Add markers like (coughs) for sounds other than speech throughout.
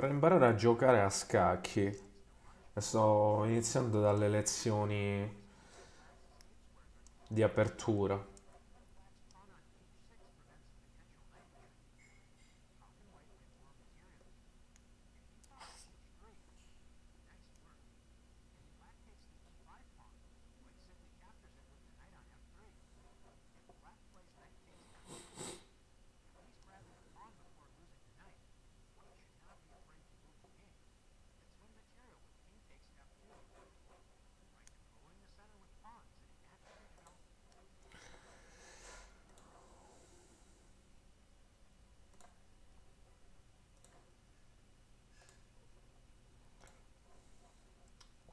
Vorrei imparare a giocare a scacchi. Sto iniziando dalle lezioni di apertura.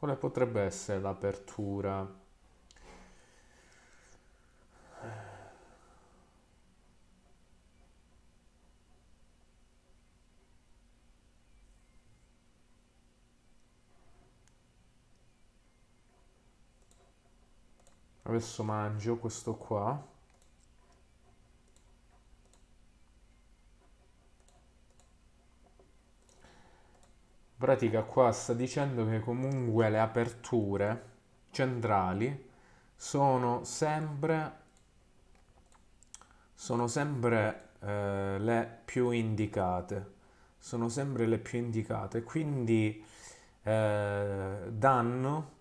Quale potrebbe essere l'apertura? Adesso mangio questo qua. Pratica qua sta dicendo che comunque le aperture centrali sono sempre, sono sempre eh, le più indicate. Sono sempre le più indicate, quindi eh, danno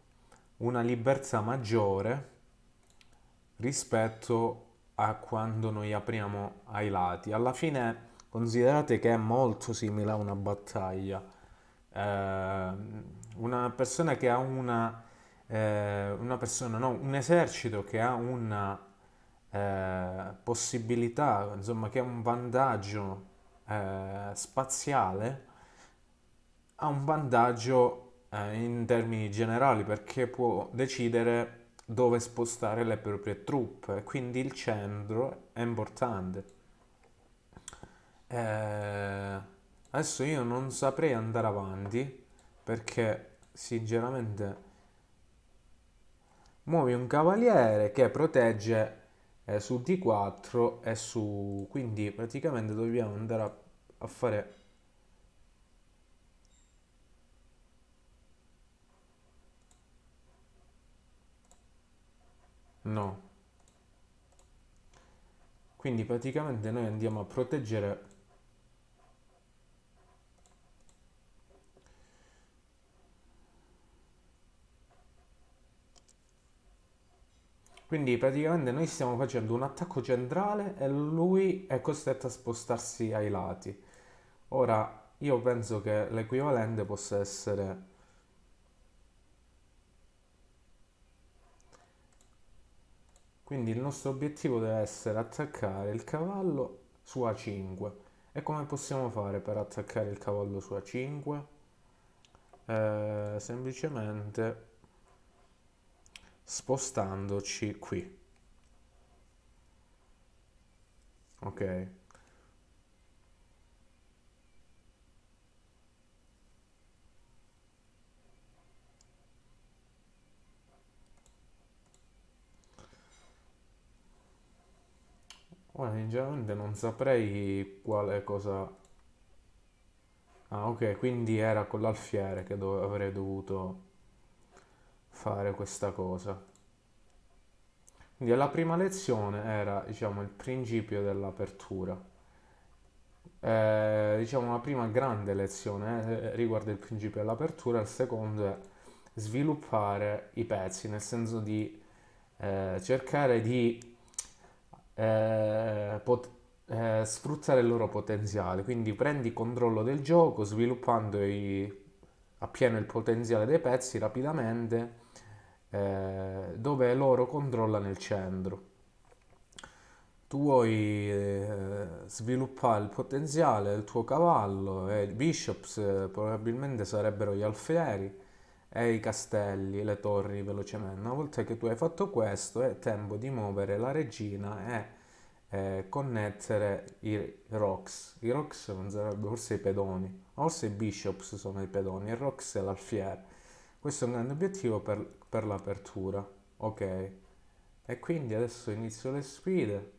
una libertà maggiore rispetto a quando noi apriamo ai lati. Alla fine considerate che è molto simile a una battaglia. Eh, una persona che ha una, eh, una persona, no, un esercito che ha una eh, possibilità, insomma, che ha un vantaggio eh, spaziale, ha un vantaggio eh, in termini generali perché può decidere dove spostare le proprie truppe, quindi il centro è importante. Eh, adesso io non saprei andare avanti perché sinceramente muovi un cavaliere che protegge eh, su D4 e su quindi praticamente dobbiamo andare a, a fare No. Quindi praticamente noi andiamo a proteggere Quindi praticamente noi stiamo facendo un attacco centrale e lui è costretto a spostarsi ai lati. Ora io penso che l'equivalente possa essere Quindi il nostro obiettivo deve essere attaccare il cavallo su A5. E come possiamo fare per attaccare il cavallo su A5? Eh, semplicemente spostandoci qui. Ok. Ora, sinceramente non saprei quale cosa... Ah, ok, quindi era con l'alfiere che dove avrei dovuto fare questa cosa. Quindi la prima lezione era, diciamo, il principio dell'apertura. Eh, diciamo, la prima grande lezione eh, riguarda il principio dell'apertura, il secondo è sviluppare i pezzi, nel senso di eh, cercare di eh, pot- eh, sfruttare il loro potenziale. Quindi prendi controllo del gioco sviluppando i, appieno il potenziale dei pezzi rapidamente eh, dove loro controllano il centro. Tu vuoi eh, sviluppare il potenziale del tuo cavallo e i bishops eh, probabilmente sarebbero gli alfieri e i castelli, le torri velocemente. Una volta che tu hai fatto questo è tempo di muovere la regina e eh, connettere i rocks. I rocks non sarebbero forse i pedoni, forse i bishops sono i pedoni, il rocks è l'alfiere. Questo è un grande obiettivo per, per l'apertura. Ok. E quindi adesso inizio le sfide.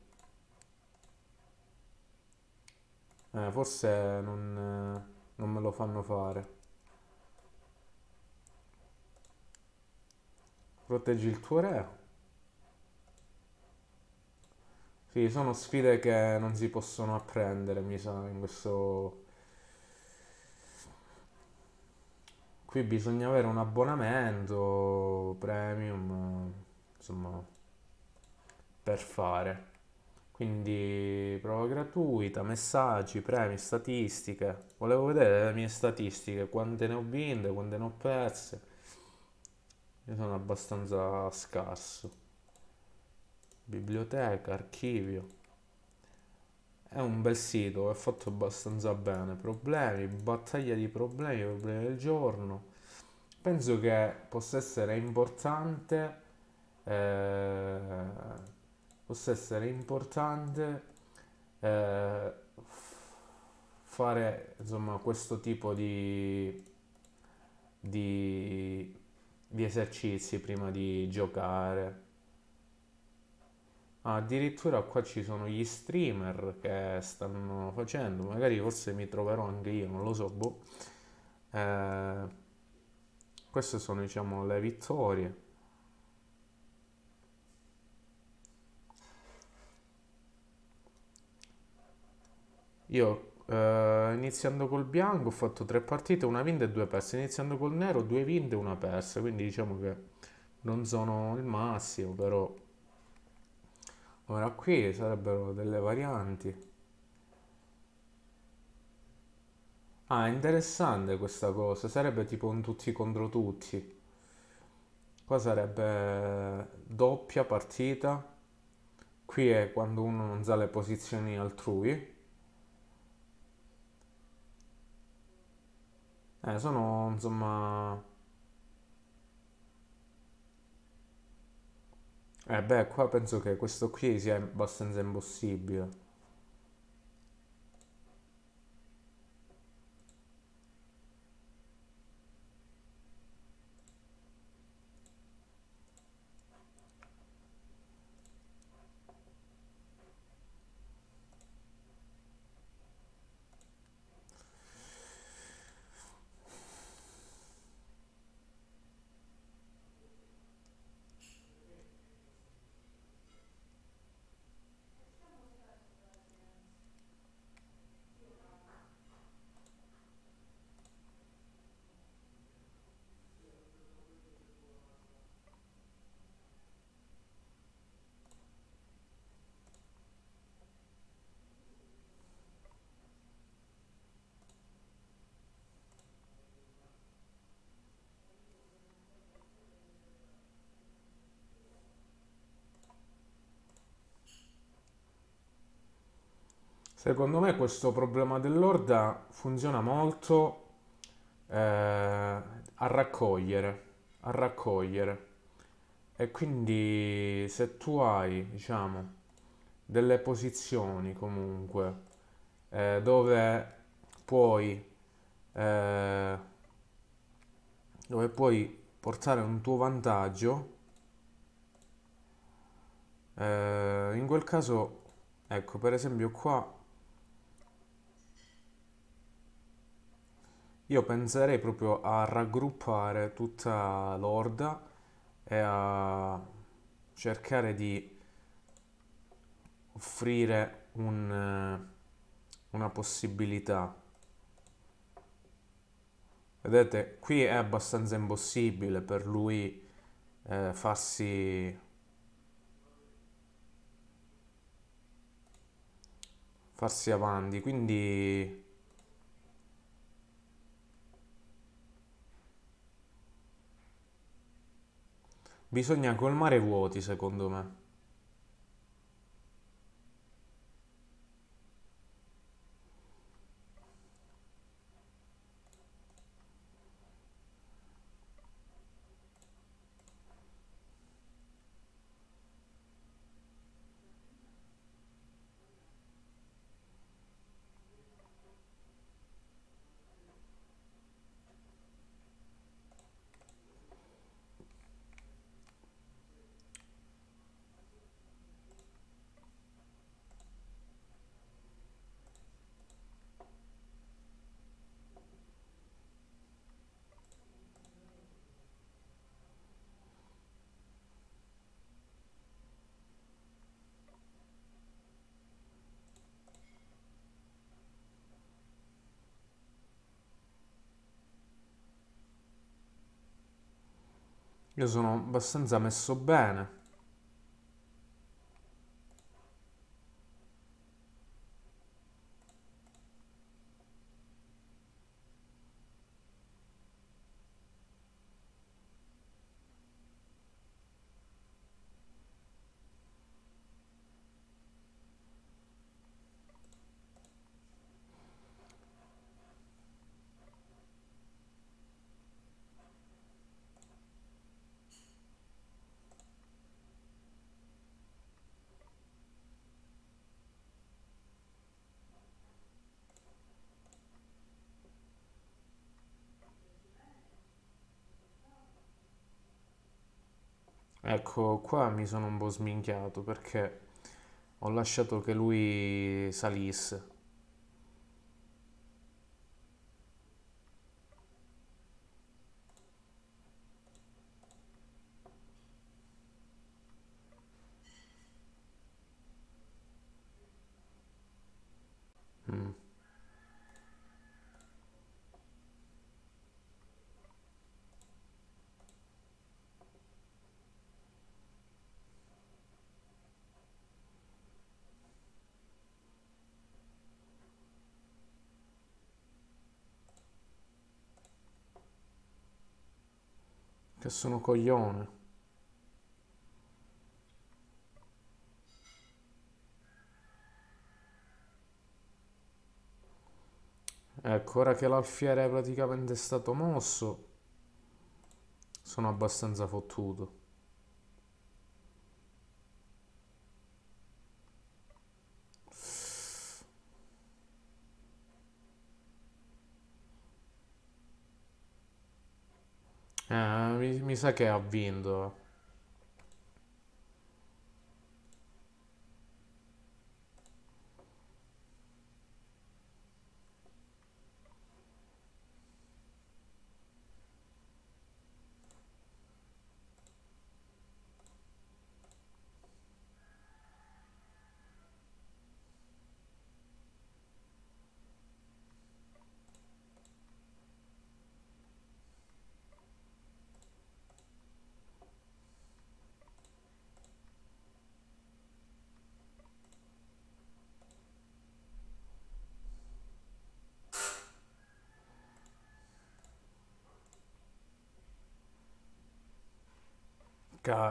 Eh, forse non... non me lo fanno fare. Proteggi il tuo re. Sì, sono sfide che non si possono apprendere, mi sa, in questo... Qui bisogna avere un abbonamento premium, insomma, per fare. Quindi prova gratuita, messaggi, premi, statistiche. Volevo vedere le mie statistiche, quante ne ho vinte, quante ne ho perse. Io sono abbastanza scarso. Biblioteca, archivio. È un bel sito, è fatto abbastanza bene. Problemi, battaglia di problemi, problemi del giorno. Penso che possa essere importante, eh, possa essere importante eh, fare insomma questo tipo di, di, di esercizi prima di giocare. Addirittura qua ci sono gli streamer che stanno facendo, magari forse mi troverò anche io, non lo so, boh. Eh, queste sono diciamo le vittorie. Io eh, iniziando col bianco ho fatto tre partite, una vinta e due perse. Iniziando col nero, due vinte e una persa. Quindi diciamo che non sono il massimo, però ora qui sarebbero delle varianti. Ah, interessante questa cosa. Sarebbe tipo un tutti contro tutti. Qua sarebbe doppia partita. Qui è quando uno non sa le posizioni altrui. Eh, sono insomma... Eh beh, qua penso che questo qui sia abbastanza impossibile. Secondo me questo problema dell'orda funziona molto eh, a raccogliere, a raccogliere. E quindi se tu hai, diciamo, delle posizioni comunque eh, dove puoi, eh, dove puoi portare un tuo vantaggio, eh, in quel caso, ecco, per esempio qua Io penserei proprio a raggruppare tutta l'orda e a cercare di offrire un, una possibilità. Vedete, qui è abbastanza impossibile per lui eh, farsi farsi avanti, quindi Bisogna colmare vuoti, secondo me. Io sono abbastanza messo bene. Ecco, qua mi sono un po' sminchiato perché ho lasciato che lui salisse. Che sono coglione. Ecco, ora che l'alfiere è praticamente stato mosso, sono abbastanza fottuto. Eh, mi, sa che ha vinto.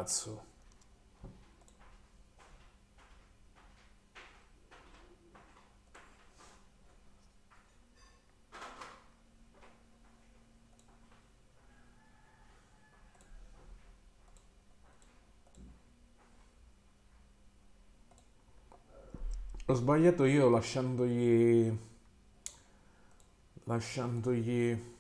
Cazzo. Ho sbagliato io lasciandogli... lasciandogli...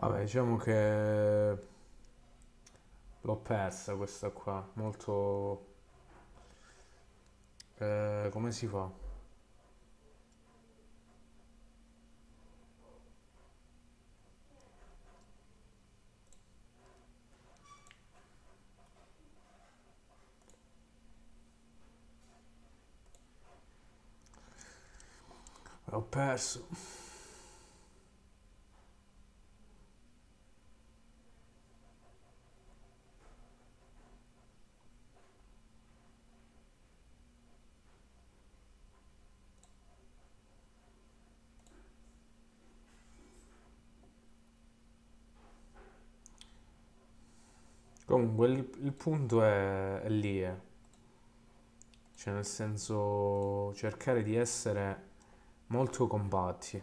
Vabbè, diciamo che l'ho persa questa qua, molto... eh, come si fa? L'ho perso. Comunque il, il punto è, è lì, eh. Cioè nel senso cercare di essere molto compatti.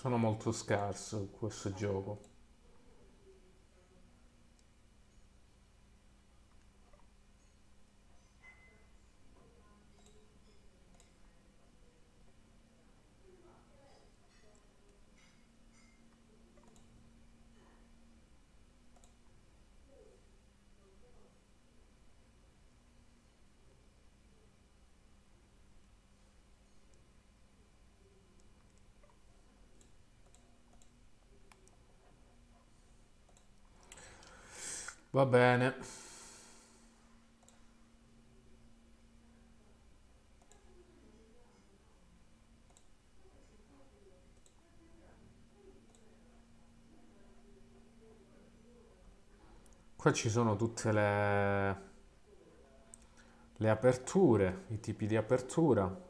Sono molto scarso in questo gioco. Va bene. Qua ci sono tutte le, le aperture, i tipi di apertura.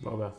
Vabbè.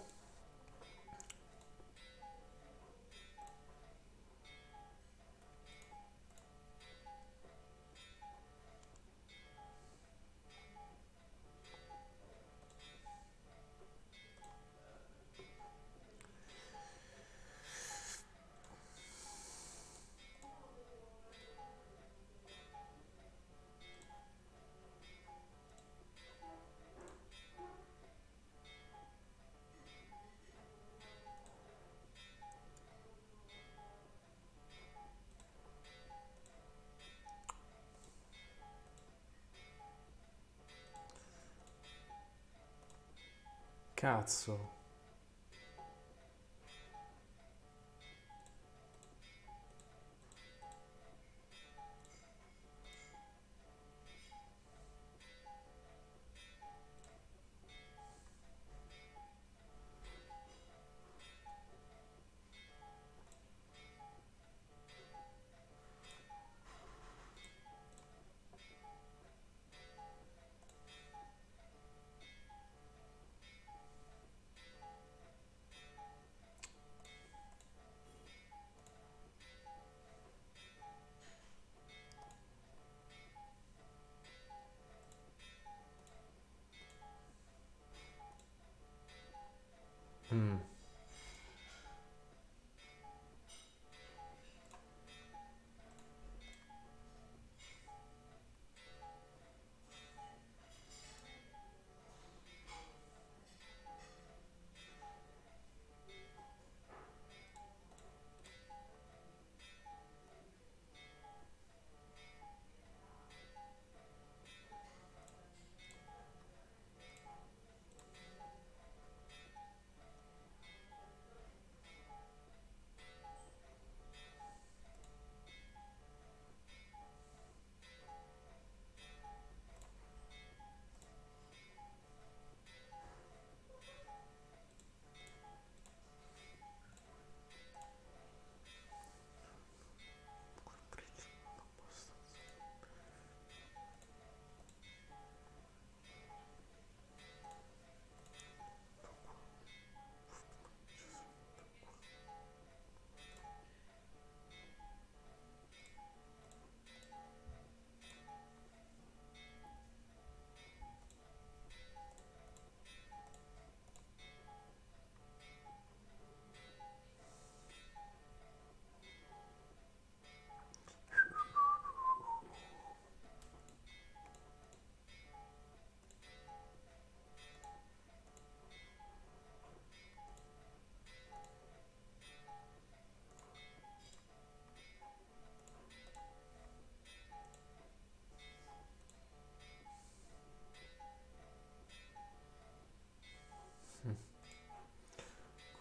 Cazzo.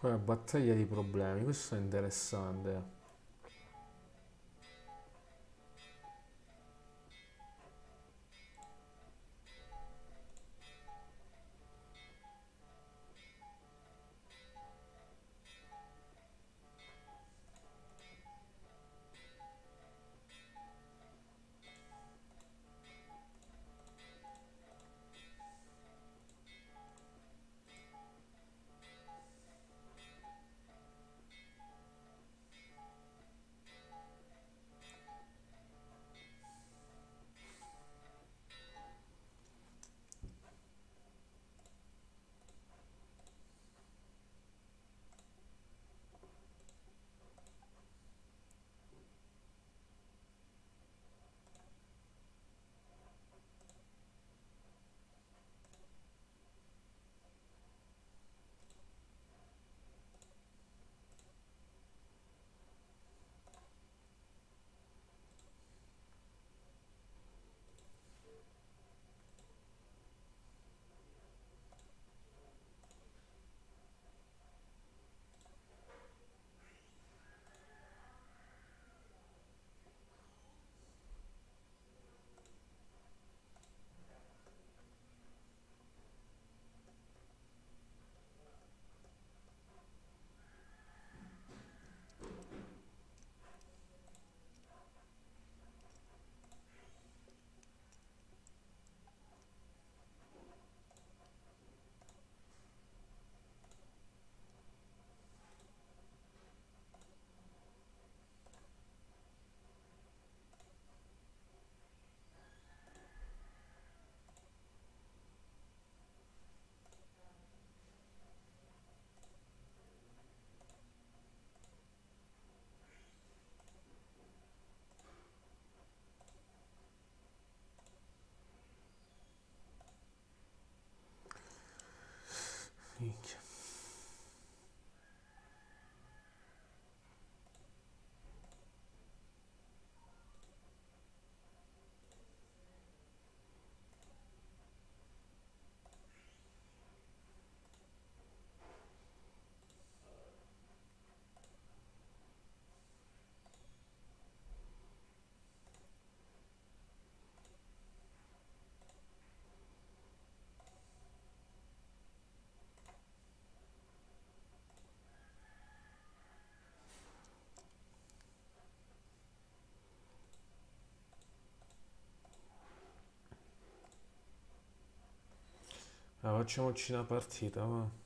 Poi battaglia di problemi, questo è interessante. Facciamoci una partita, va.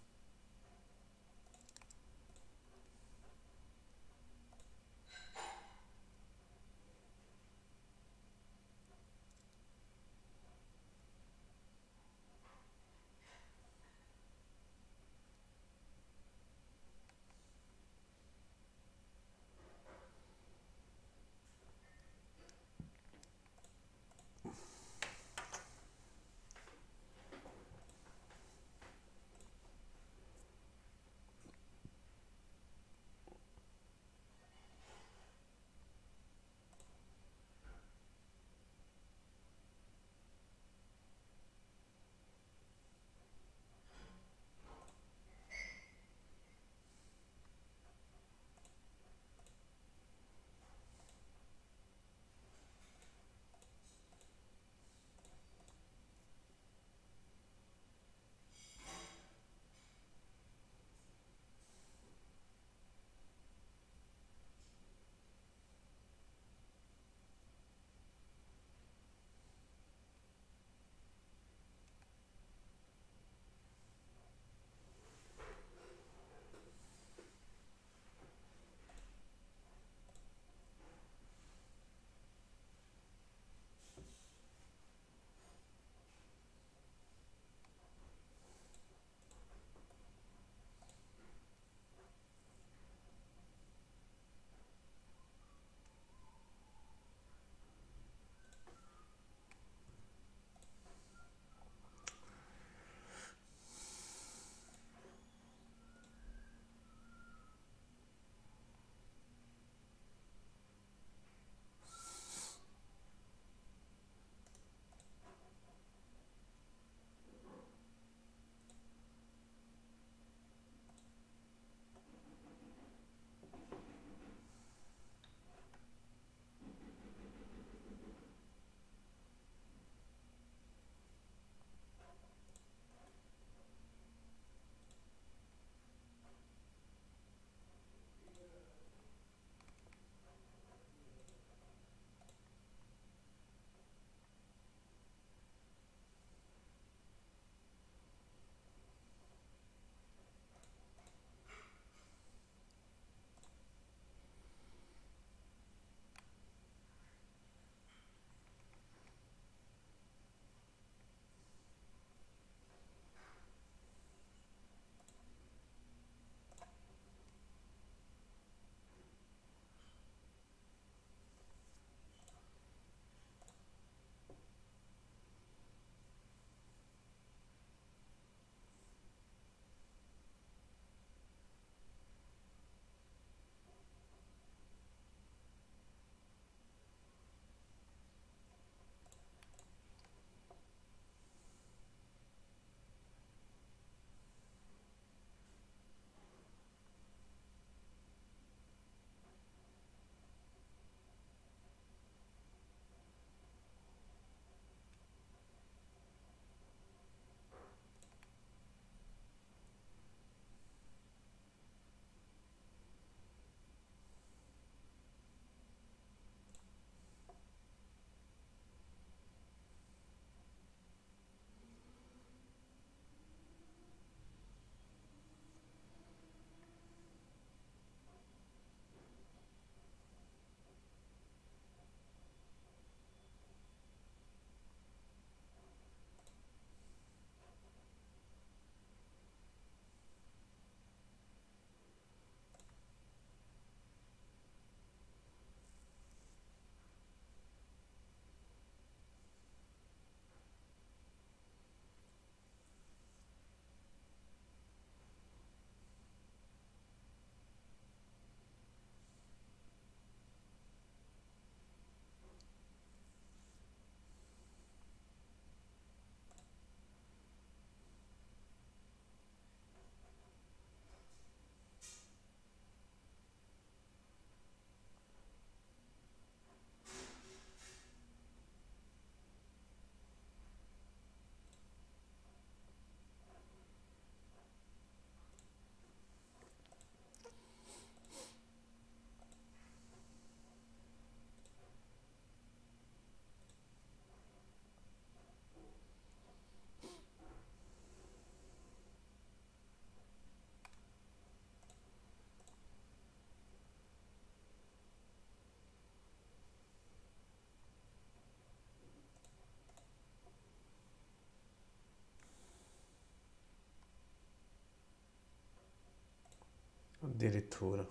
Addirittura.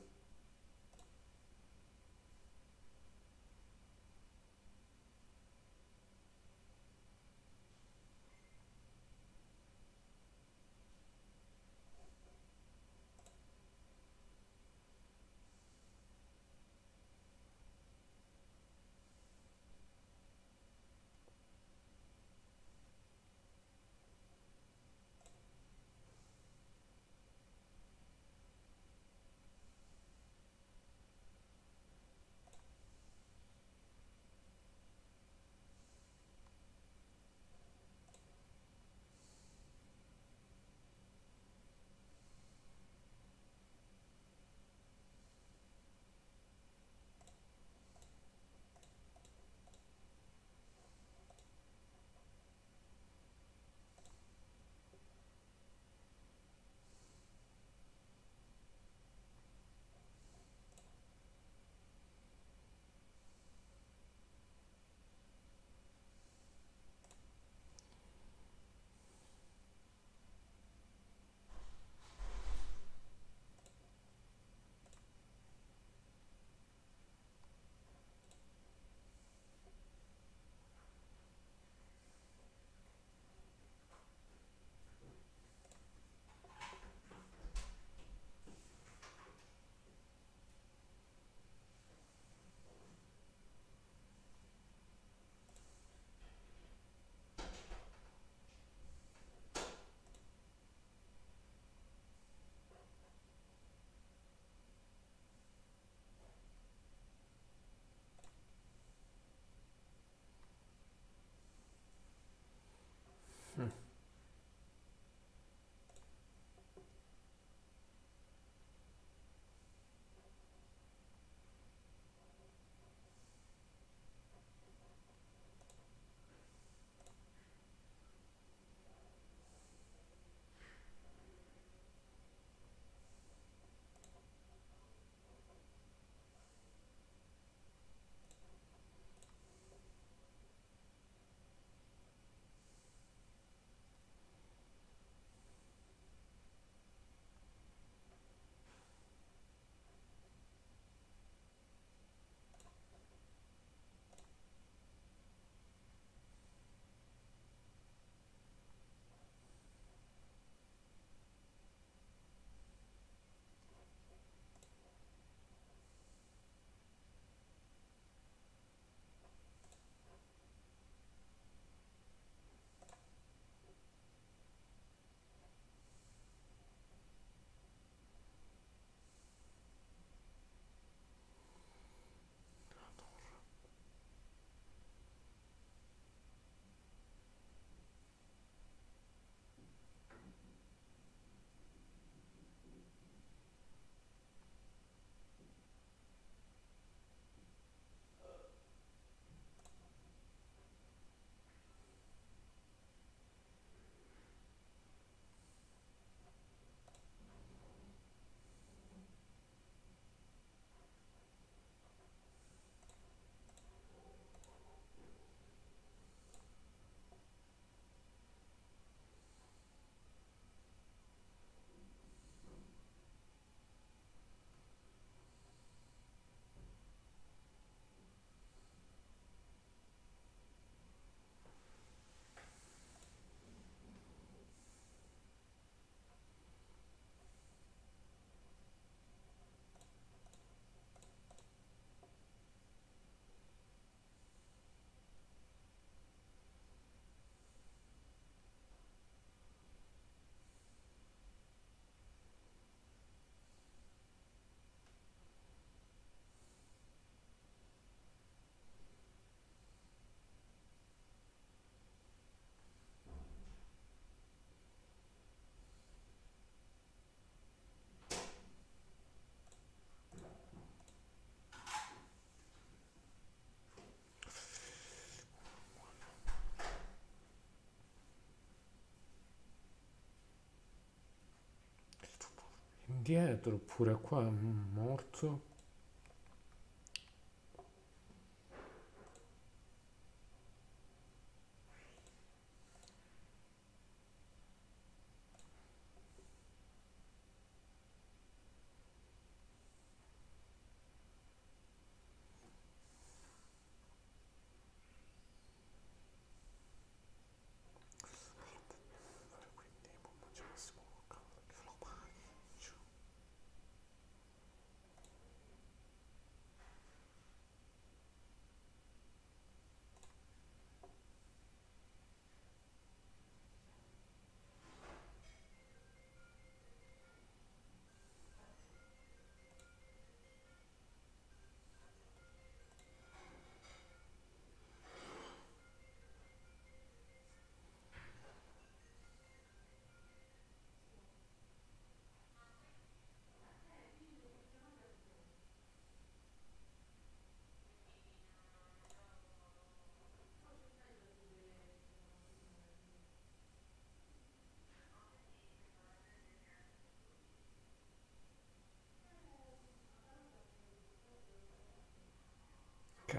Dietro pure qua morto.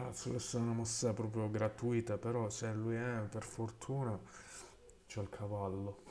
Cazzo, questa è una mossa proprio gratuita, però se lui è, per fortuna, c'ho il cavallo.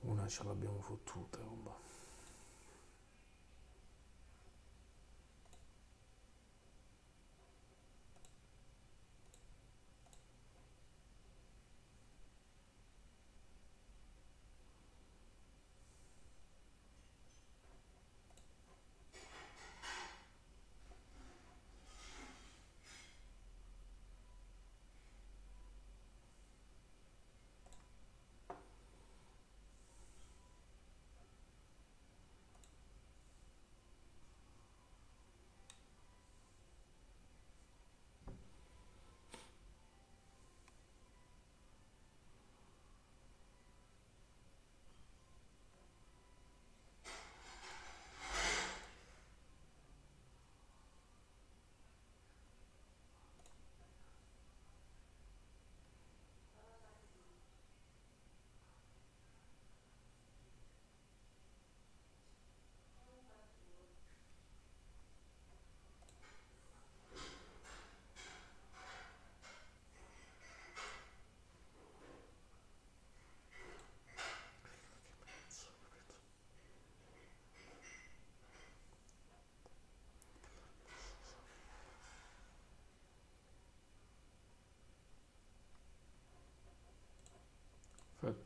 Una ce l'abbiamo fottuta,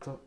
to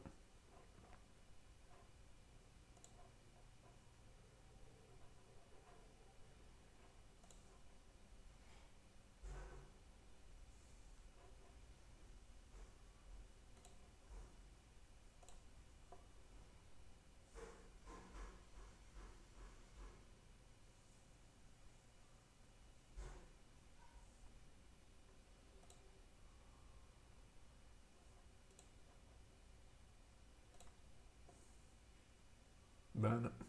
Perfetto. Bene.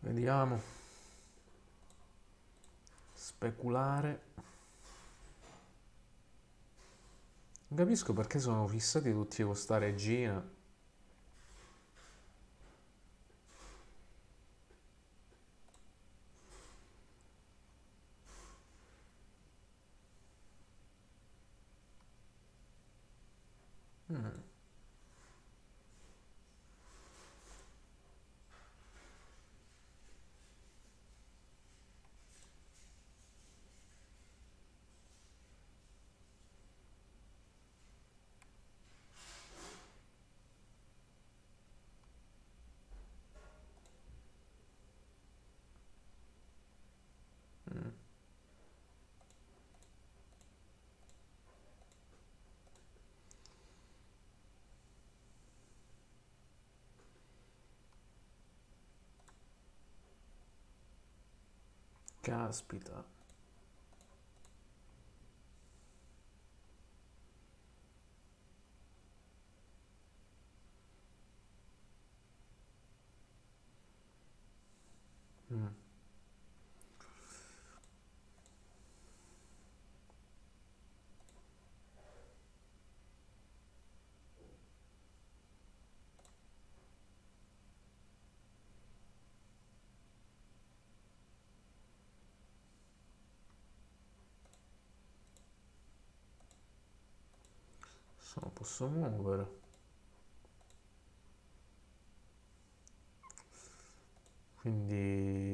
Vediamo. Speculare. Non capisco perché sono fissati tutti con sta regina. Caspita. Mm. Se lo posso muovere. Quindi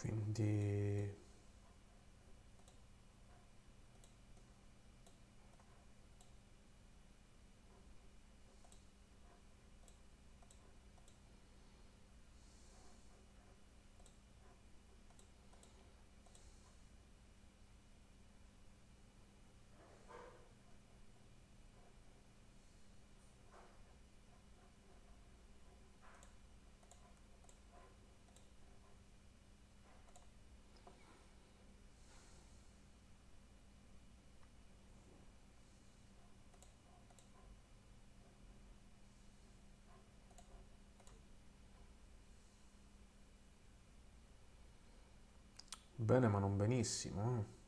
Quindi bene ma non benissimo.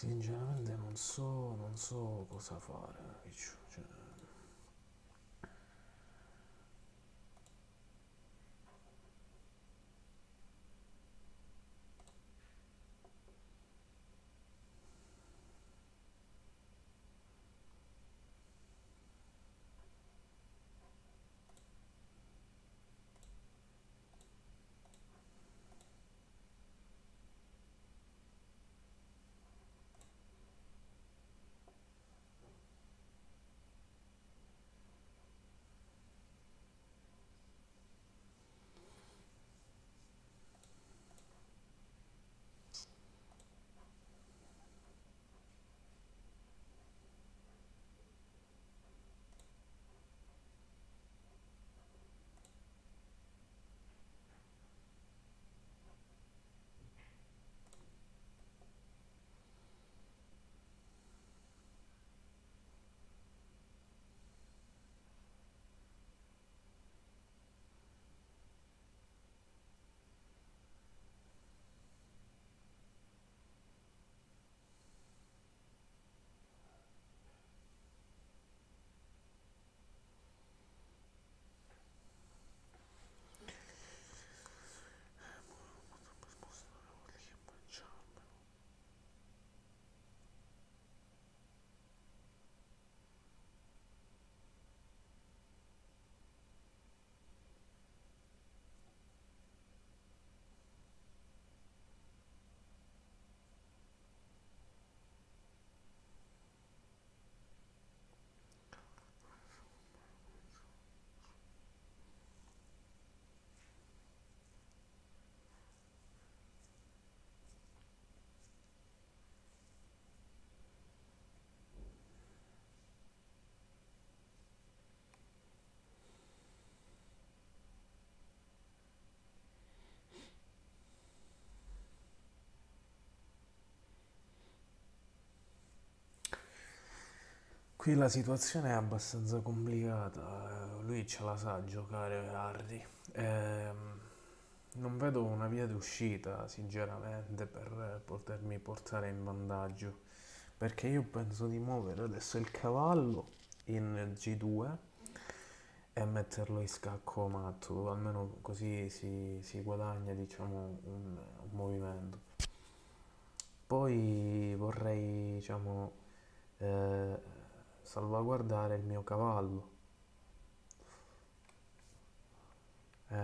Sinceramente non so, non so cosa fare. Cioè, Qui la situazione è abbastanza complicata, eh, lui ce la sa giocare Harry. Ehm, non vedo una via d'uscita, sinceramente, per potermi portare in vantaggio, perché io penso di muovere adesso il cavallo in G2 e metterlo in scacco matto, almeno così si, si guadagna, diciamo, un, un movimento. Poi vorrei, diciamo, eh, salvaguardare il mio cavallo. Eh,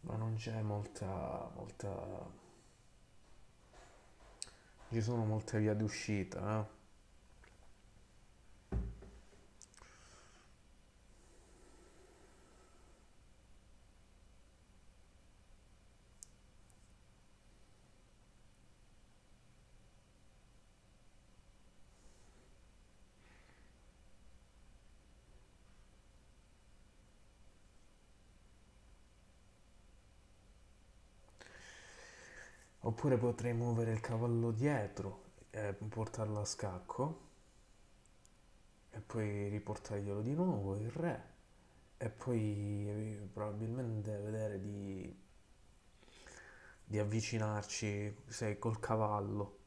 ma non c'è molta, molta... ci sono molte vie d'uscita, eh? Oppure potrei muovere il cavallo dietro e portarlo a scacco e poi riportarglielo di nuovo il re e poi probabilmente vedere di, di avvicinarci se col cavallo.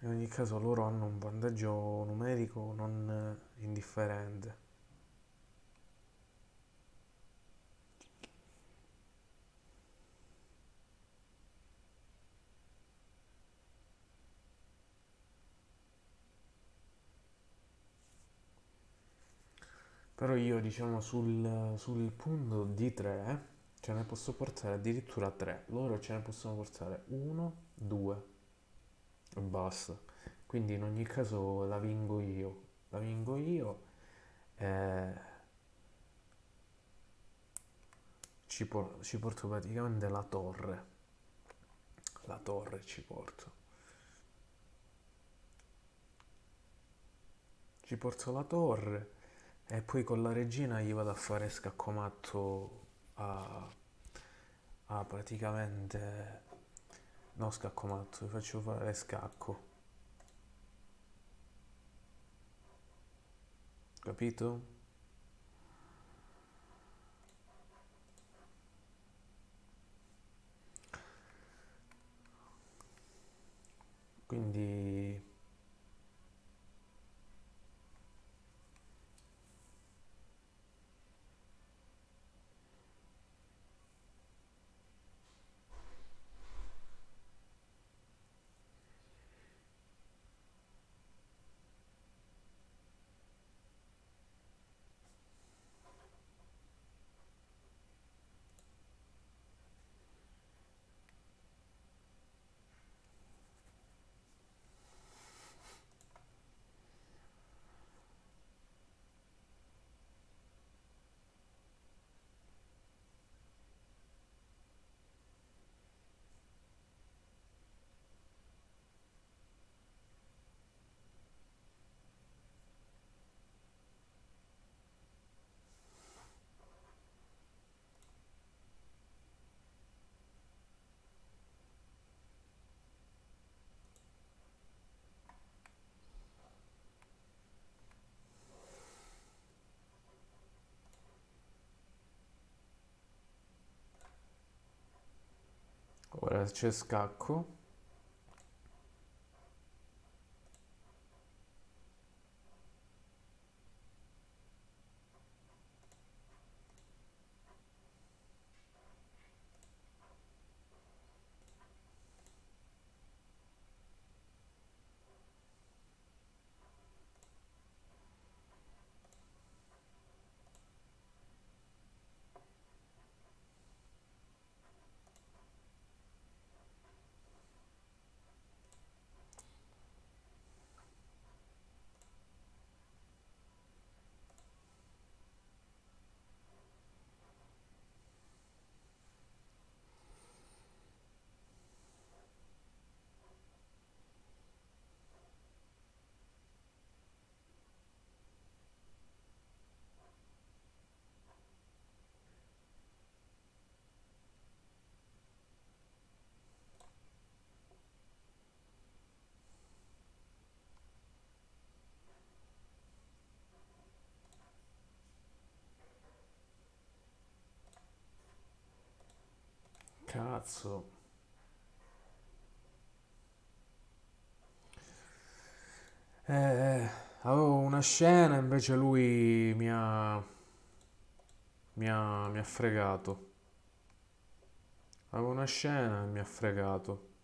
In ogni caso loro hanno un vantaggio numerico non indifferente. Però io diciamo sul, sul punto di 3 ce ne posso portare addirittura 3. Loro ce ne possono portare 1, 2 e basta. Quindi in ogni caso la vinco io. La vinco io. E ci, por- ci porto praticamente la torre. La torre ci porto. ci porto la torre e poi con la regina gli vado a fare scaccomatto a, a praticamente... No, scaccomatto, gli faccio fare scacco. Capito? Quindi ora c'è scacco. Cazzo. Eh, avevo una scena, invece lui mi ha, mi ha, mi ha fregato. Avevo una scena e mi ha fregato.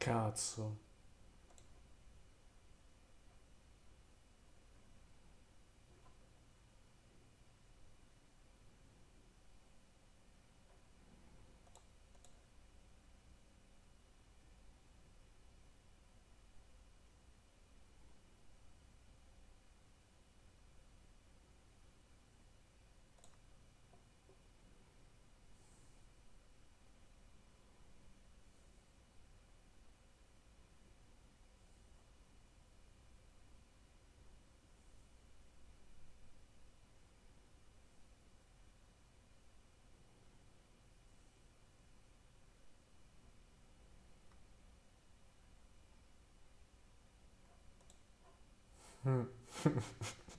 Cazzo. Mm. (laughs)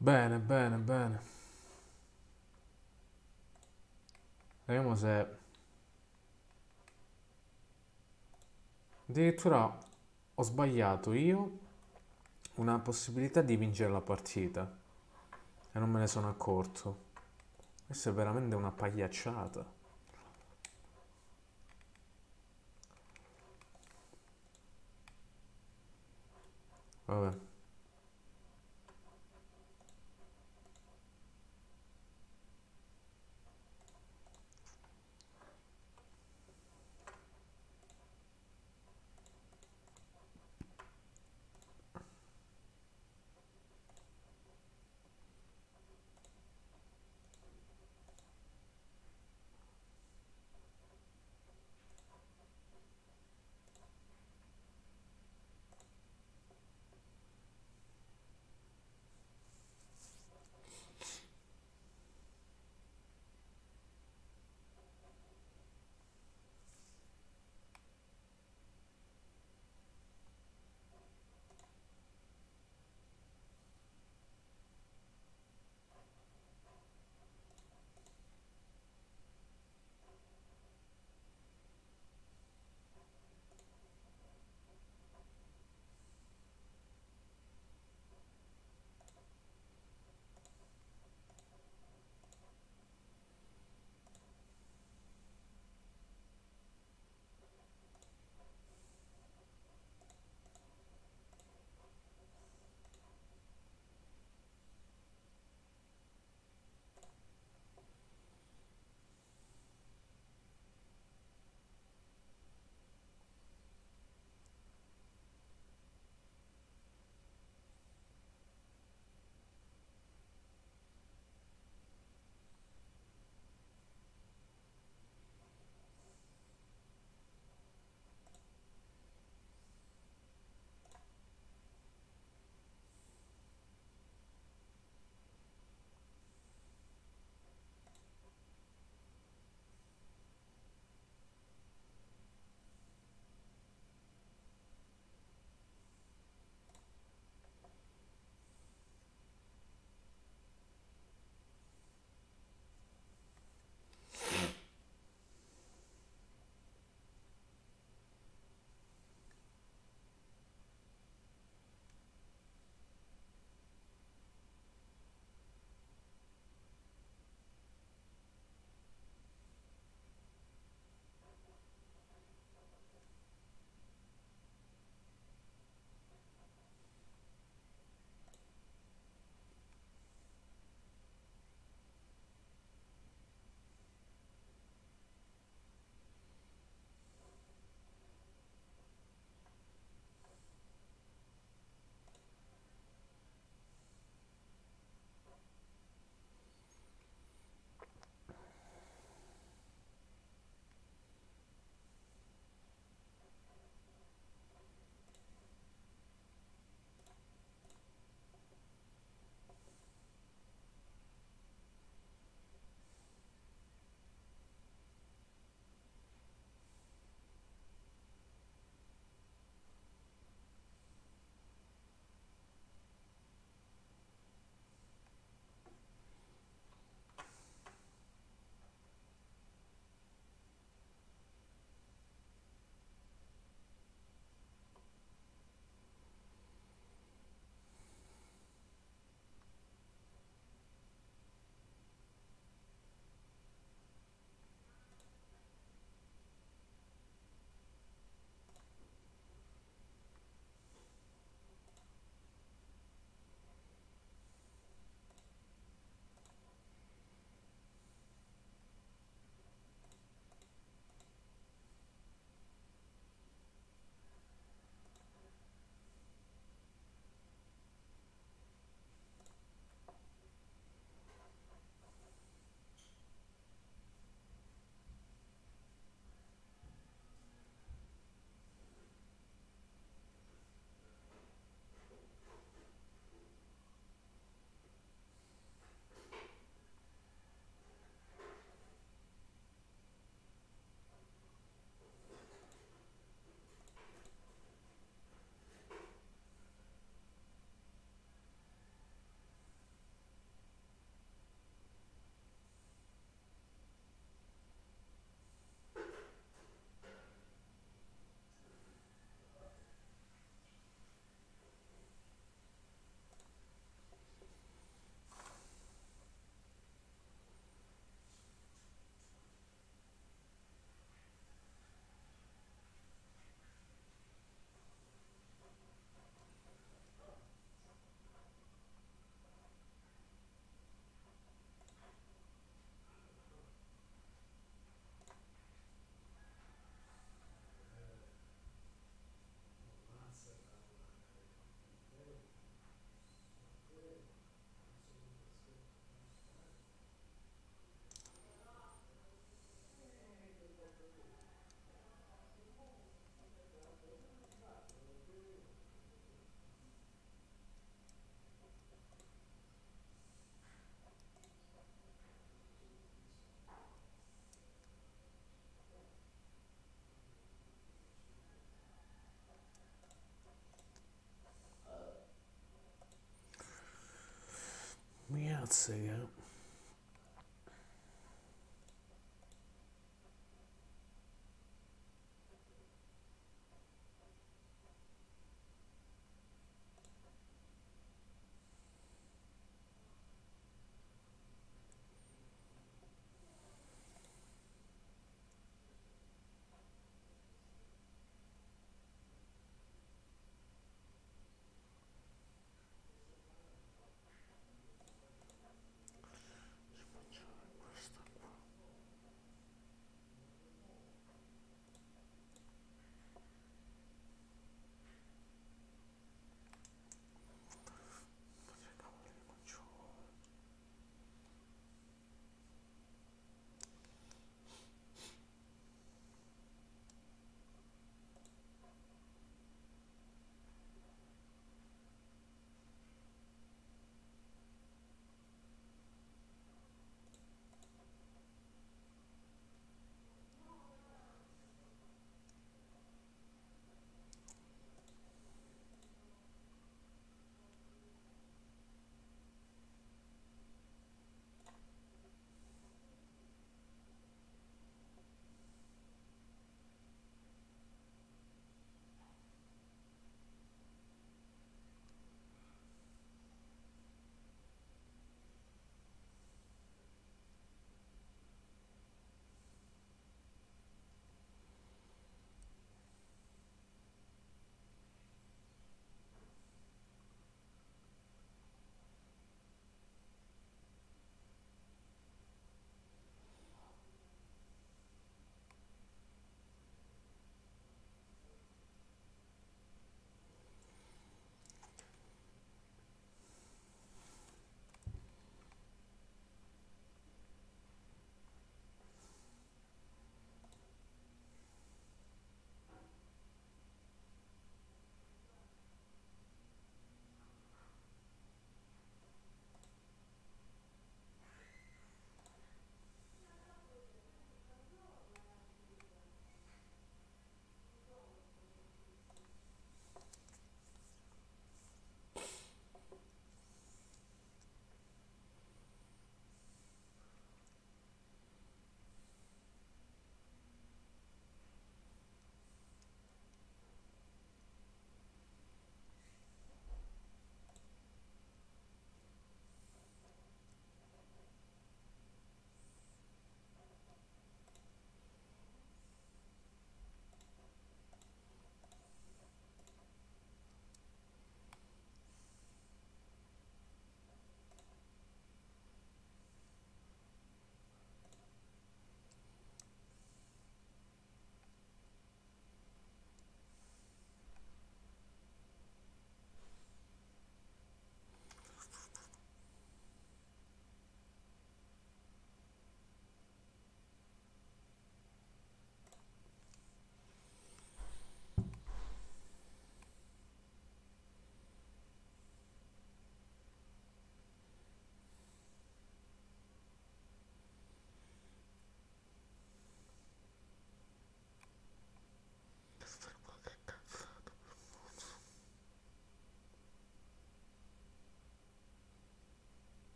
Bene, bene, bene. Vediamo se... Addirittura ho sbagliato io una possibilità di vincere la partita e non me ne sono accorto. Questa è veramente una pagliacciata. Vabbè. Mazza che...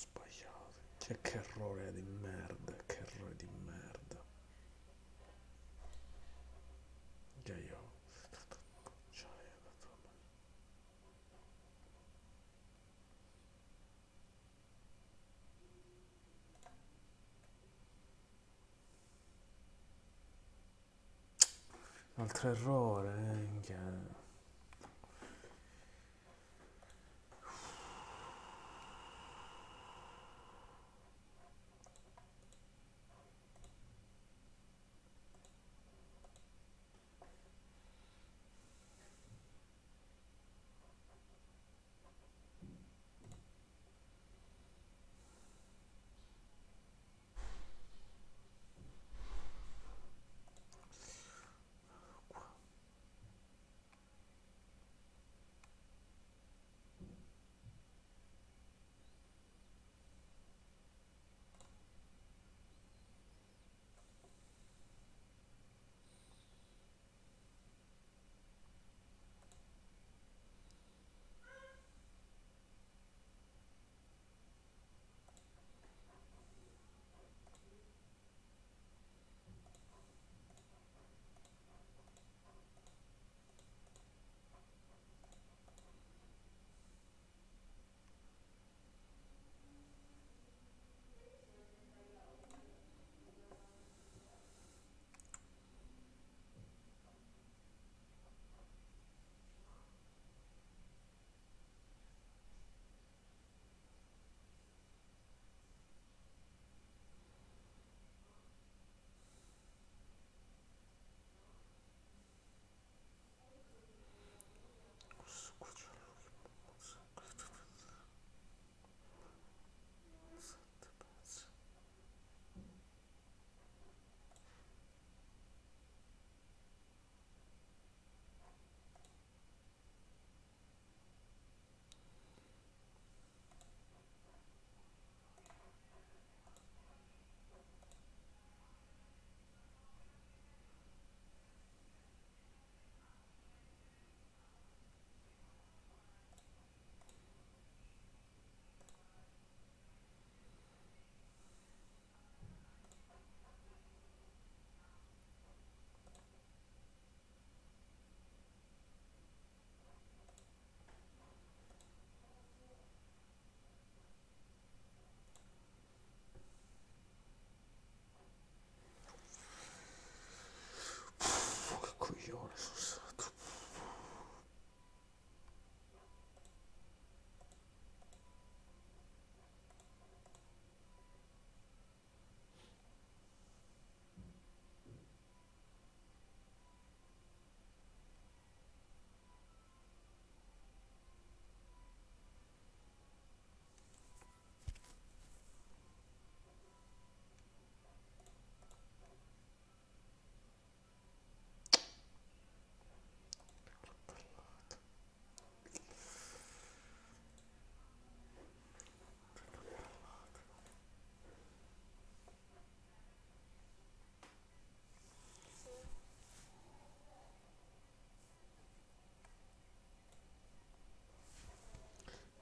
Sbagliato. Che, che errore di merda, che errore di merda. Che io. Cioè, altro errore, eh,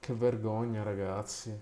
che... Vergogna, ragazzi.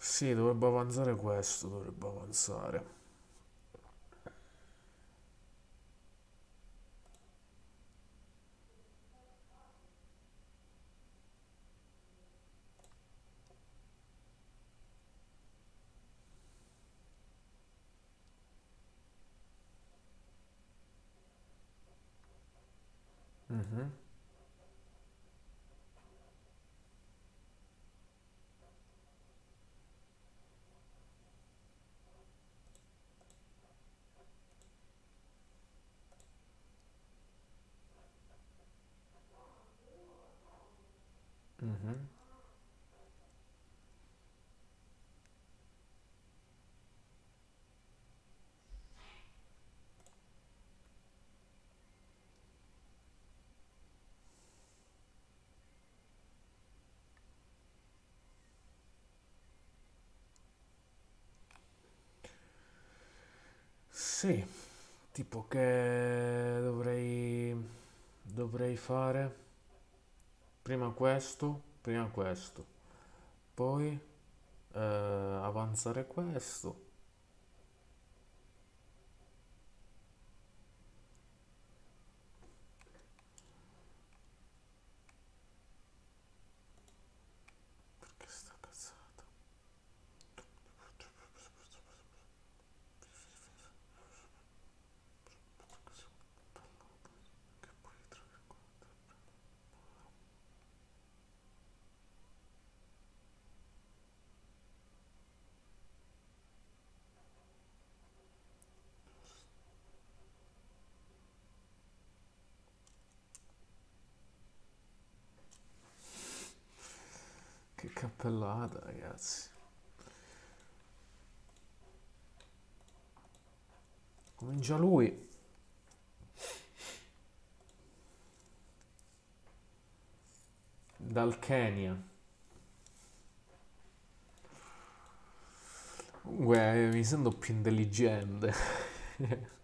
Sì, dovrebbe avanzare questo, dovrebbe avanzare. Mhm, Sì, tipo che dovrei, dovrei fare prima questo, prima questo, poi eh, avanzare questo. Cappellata, ragazzi. Comincia lui. Dal Kenya. Comunque, mi sento più intelligente. (laughs)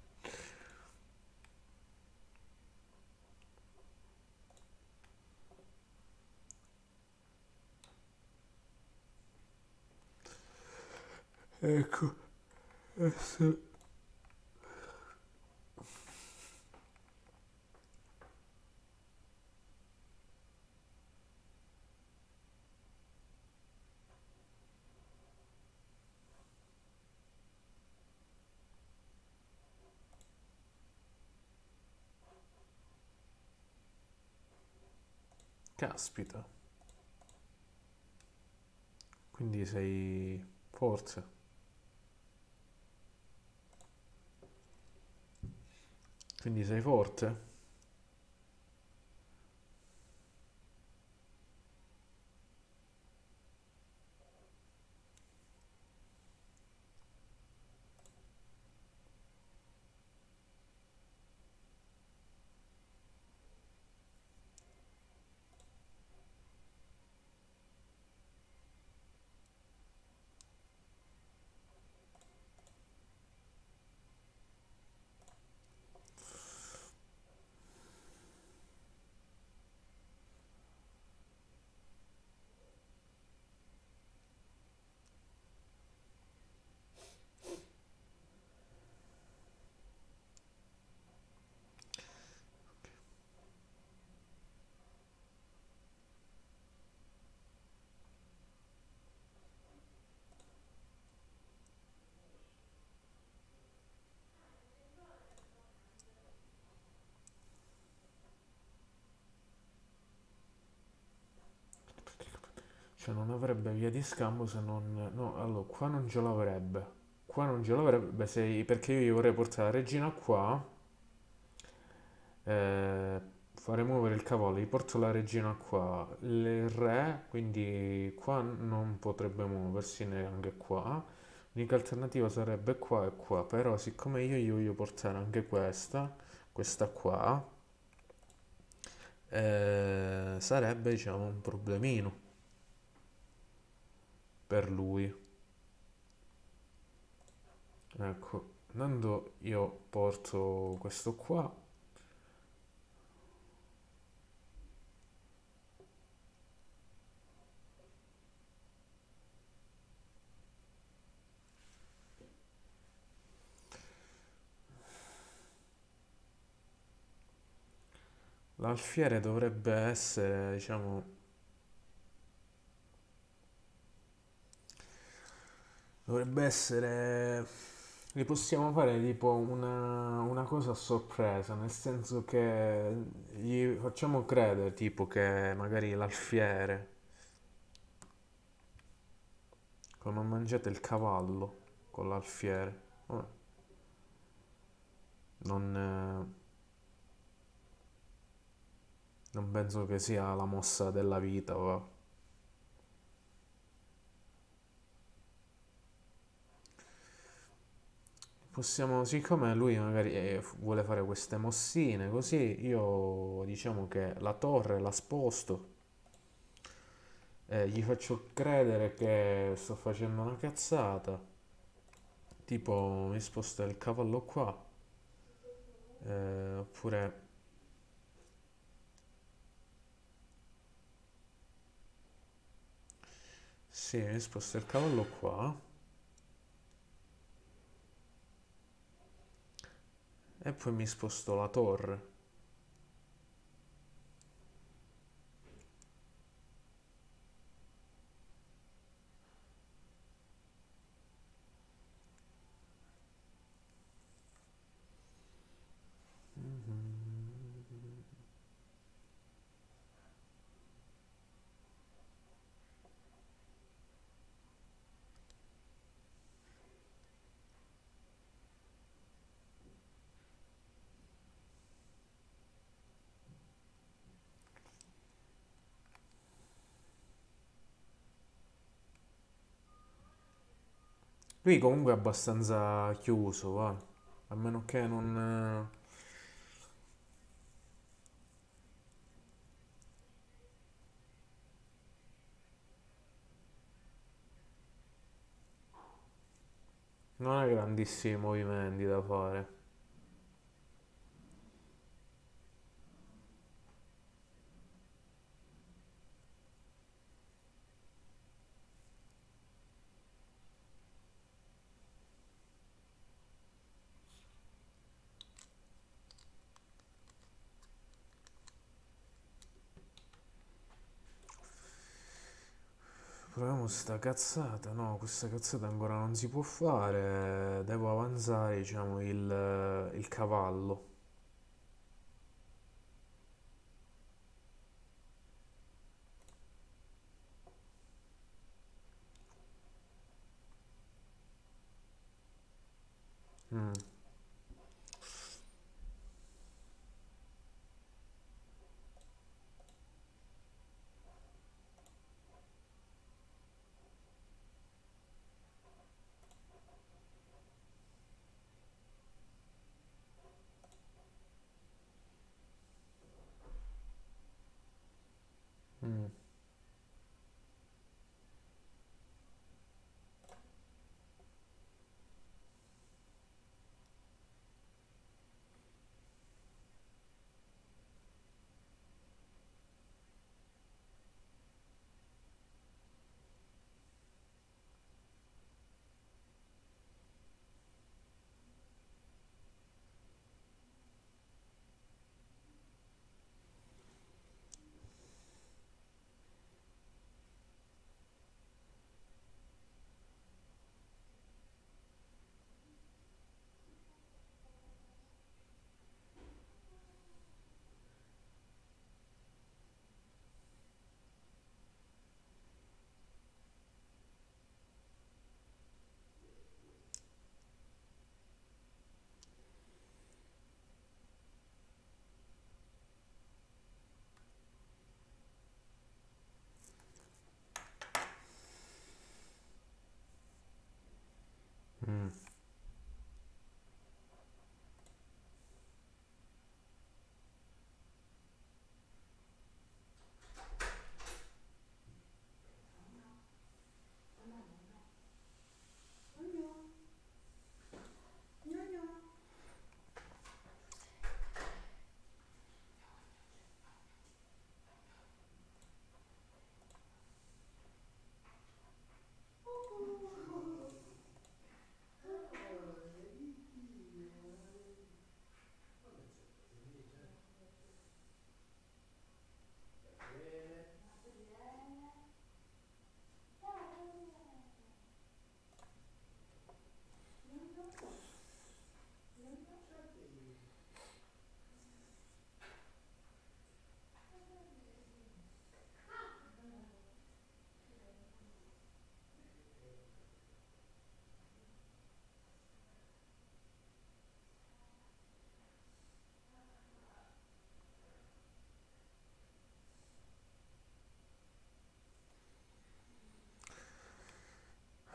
Ecco, adesso- caspita. Quindi sei forte. Quindi sei forte? Cioè non avrebbe via di scampo se non... No, allora, qua non ce l'avrebbe. Qua non ce l'avrebbe se... perché io vorrei portare la regina qua, eh, fare muovere il cavallo, gli porto la regina qua, il re, quindi qua non potrebbe muoversi neanche qua. L'unica alternativa sarebbe qua e qua, però siccome io gli voglio portare anche questa, questa qua, eh, sarebbe diciamo un problemino per lui. Ecco, andando io porto questo qua L'alfiere dovrebbe essere, diciamo, dovrebbe essere, li possiamo fare tipo una, una cosa a sorpresa, nel senso che gli facciamo credere tipo che magari l'alfiere, come mangiate il cavallo con l'alfiere, non, non penso che sia la mossa della vita, va. Possiamo, siccome lui magari eh, vuole fare queste mossine, così io diciamo che la torre la sposto. E gli faccio credere che sto facendo una cazzata. Tipo mi sposto il cavallo qua, eh, oppure sì, mi sposto il cavallo qua e poi mi sposto la torre. Lui comunque è abbastanza chiuso, va. A meno che non... Non ha grandissimi movimenti da fare. Sta cazzata. No, questa cazzata ancora non si può fare. Devo avanzare, diciamo, il, il cavallo.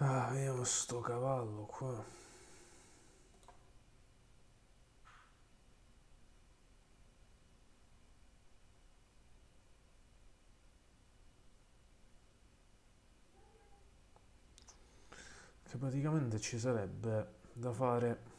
Ah, vediamo sto cavallo qua. Che praticamente ci sarebbe da fare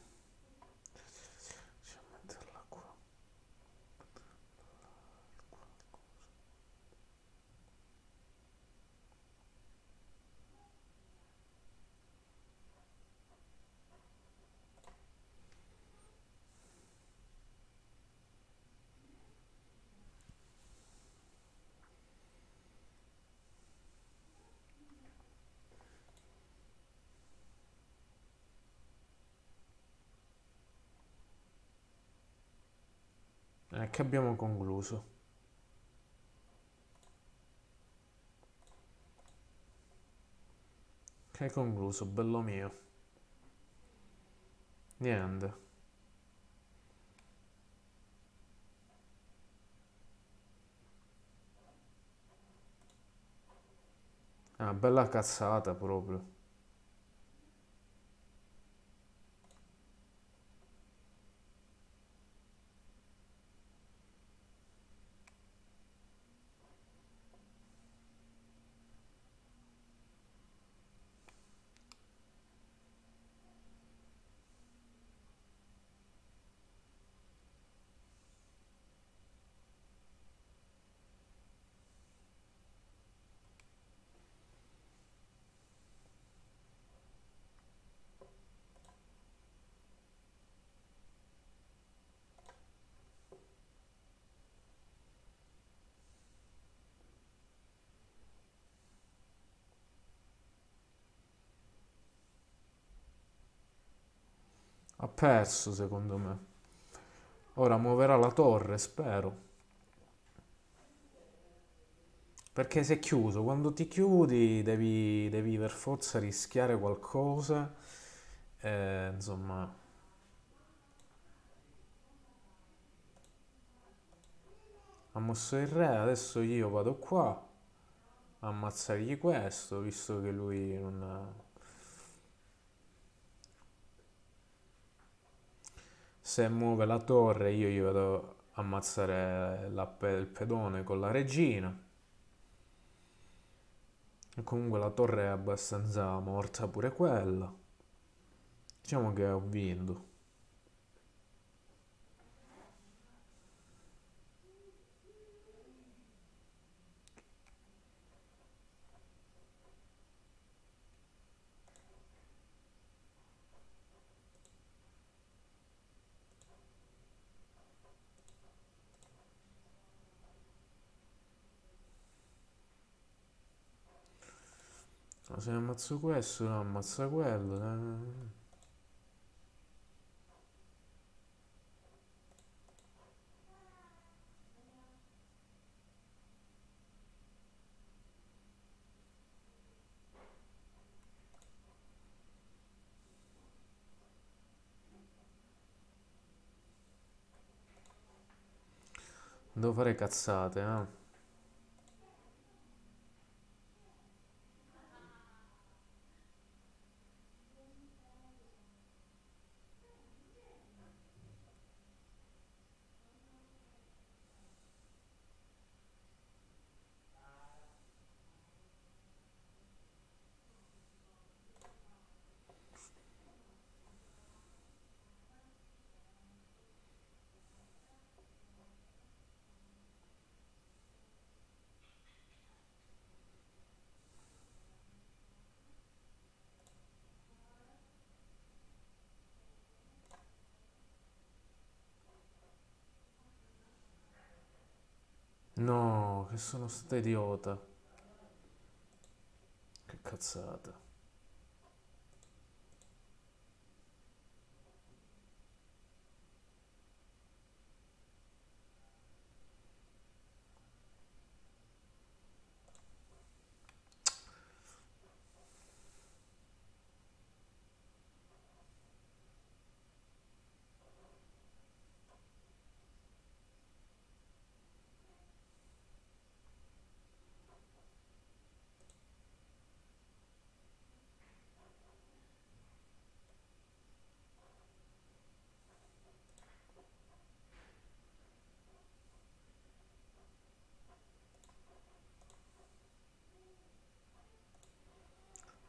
che abbiamo concluso. Che concluso, bello mio? Niente. Ah, bella cazzata proprio. Ha perso secondo me. Ora muoverà la torre, spero. Perché si è chiuso. Quando ti chiudi devi, devi per forza rischiare qualcosa. Eh, insomma... Ha mosso il re, adesso io vado qua a ammazzargli questo, visto che lui non... ha... Se muove la torre io gli vado a ammazzare la, il pedone con la regina. E comunque la torre è abbastanza morta pure quella. Diciamo che ho vinto. Se ammazzo questo, no, ammazza quello. Eh. Devo fare cazzate, eh. No, che sono sta idiota. Che cazzata.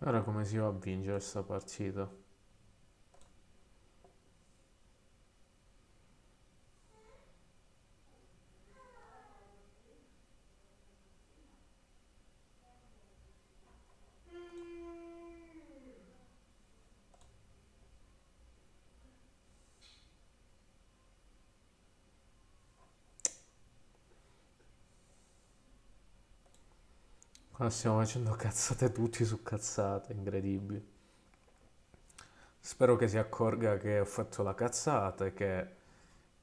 Ora come si va a vincere questa partita? Qua stiamo facendo cazzate tutti su cazzate, incredibili. Spero che si accorga che ho fatto la cazzata e che...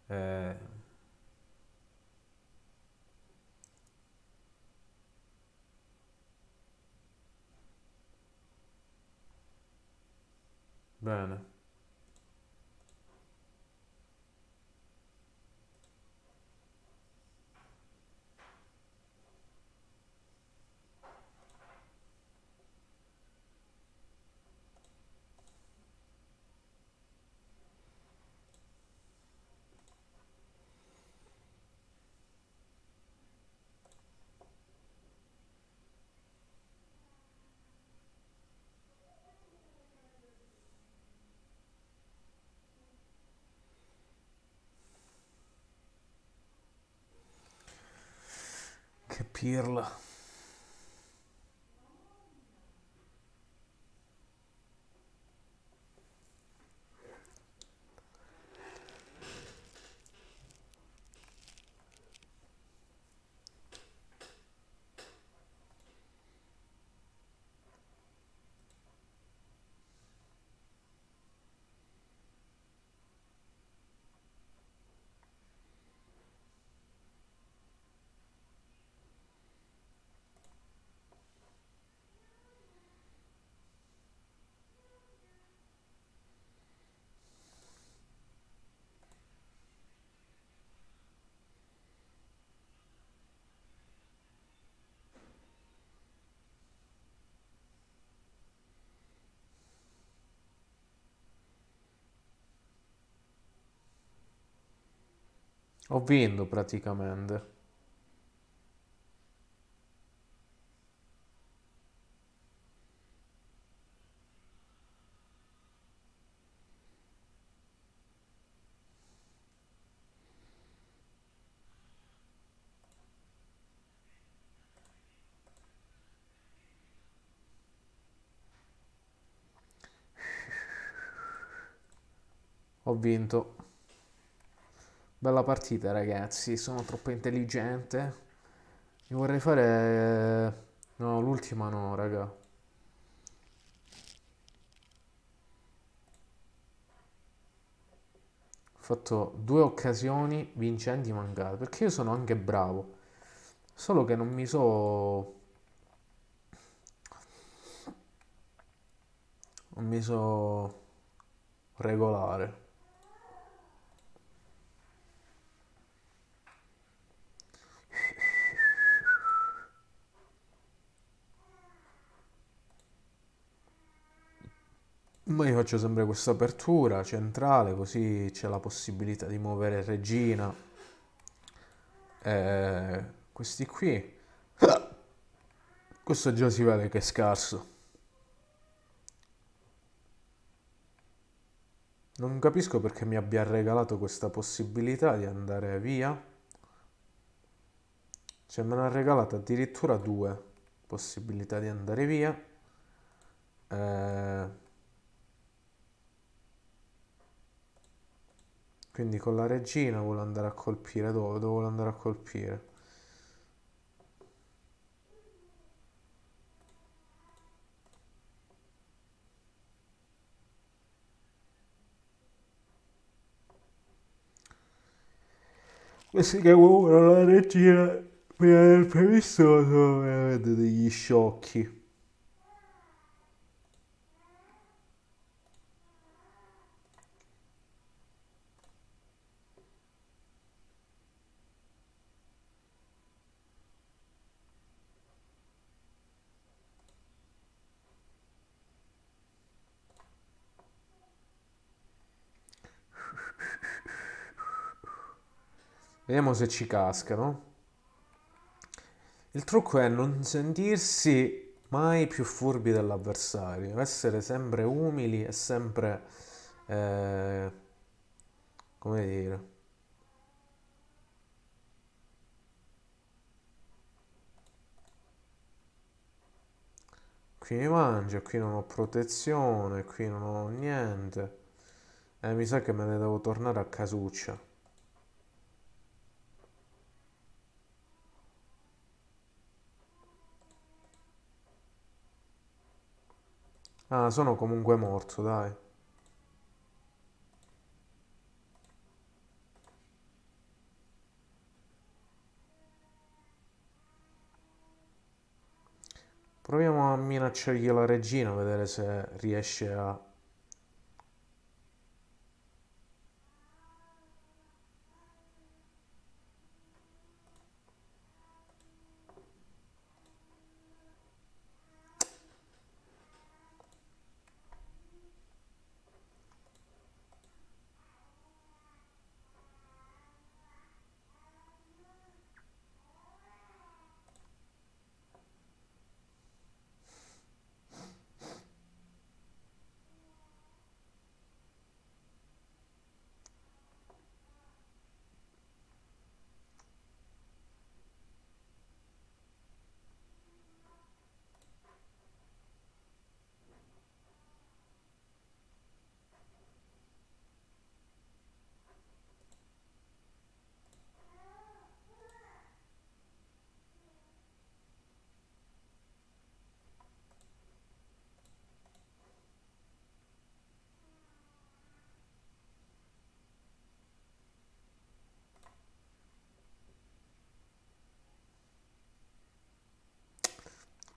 eh, bene. Pirla. Ho vinto praticamente. Ho vinto. Bella partita, ragazzi. Sono troppo intelligente. Mi vorrei fare... No, l'ultima no, raga. Ho fatto due occasioni vincenti mancate. Perché io sono anche bravo. Solo che non mi so... Non mi so regolare. Io faccio sempre questa apertura centrale, così c'è la possibilità di muovere regina. Eh, questi qui. (coughs) Questo già si vede che è scarso. Non capisco perché mi abbia regalato questa possibilità di andare via. Cioè me ne ha regalato addirittura due possibilità di andare via. Eh, quindi con la regina vuole andare a colpire. Dove? Dove vuole andare a colpire? Questi che muovono la regina prima del previsto sono veramente degli sciocchi. Vediamo se ci cascano. Il trucco è non sentirsi mai più furbi dell'avversario, essere sempre umili e sempre, eh, come dire, qui mi mangia, qui non ho protezione, qui non ho niente. E mi sa che me ne devo tornare a casuccia. Ah, sono comunque morto, dai. Proviamo a minacciargli la regina, a vedere se riesce a...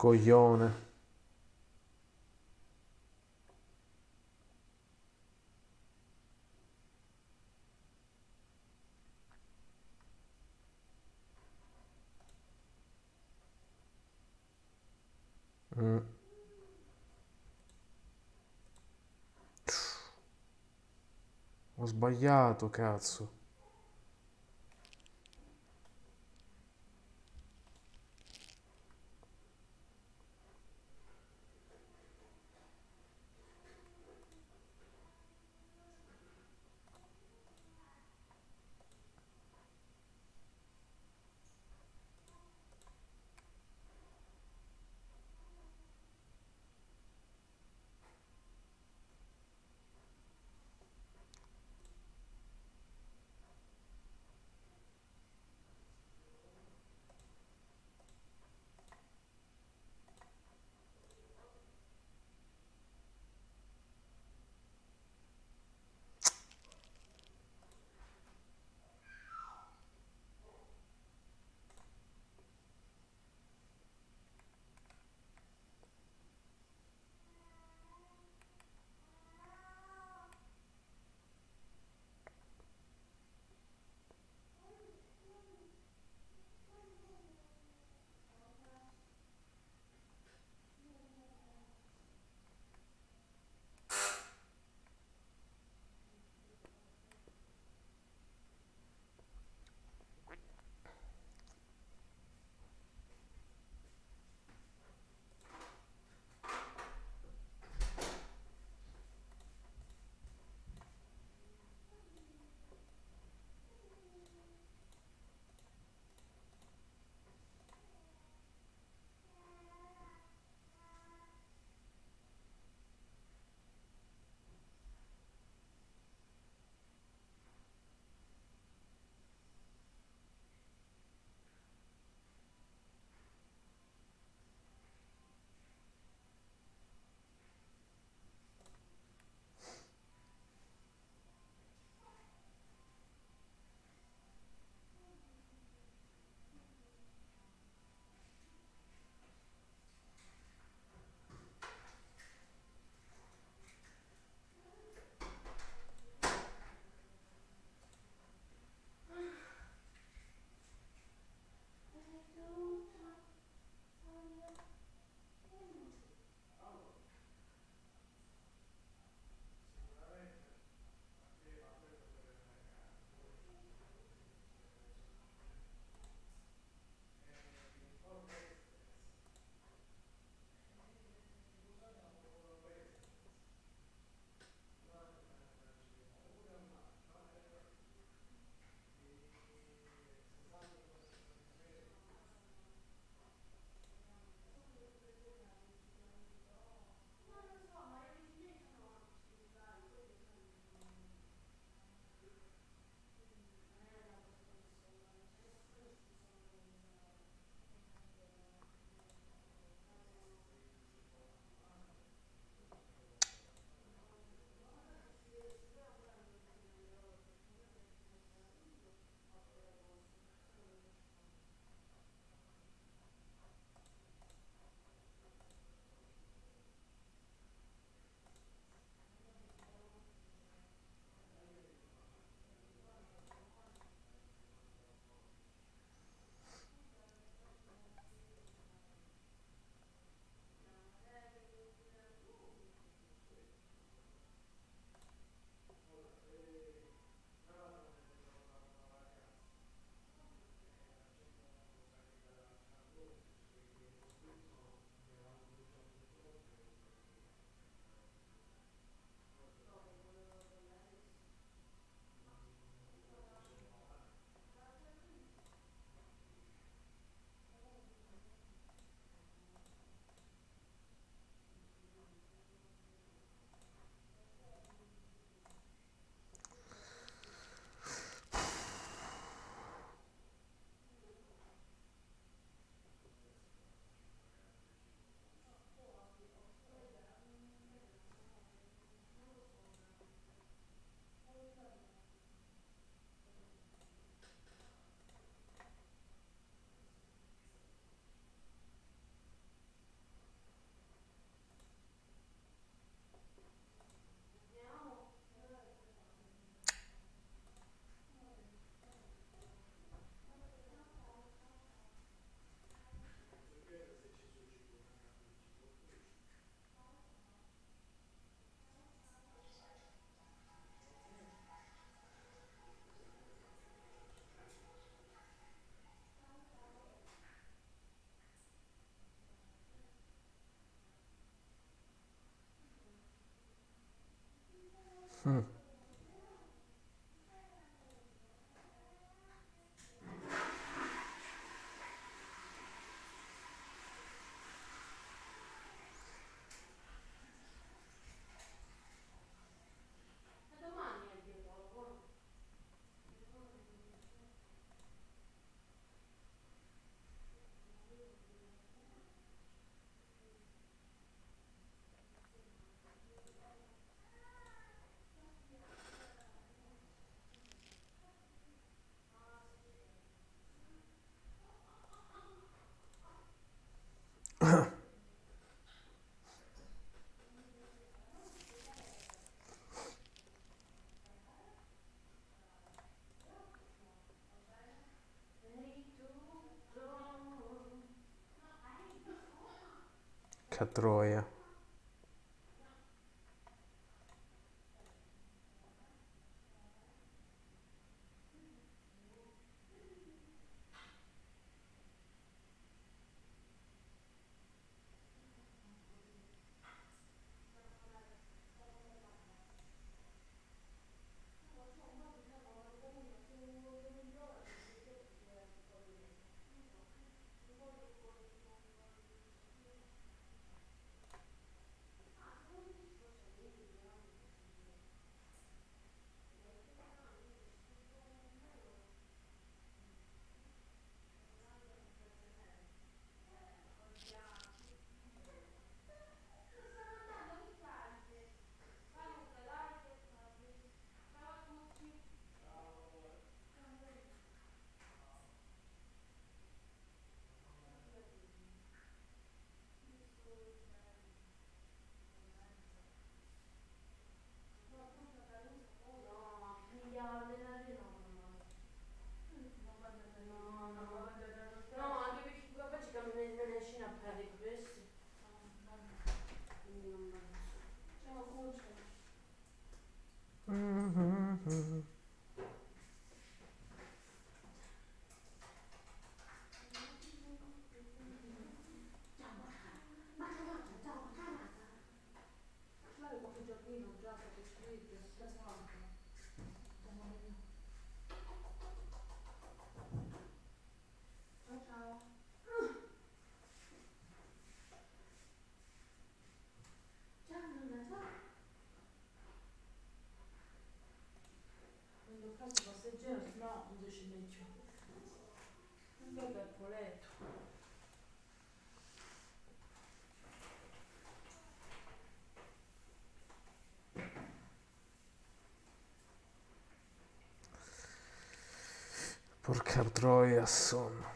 Coglione. Mm. Ho sbagliato, cazzo. Mm. Che Porca troia, sonno.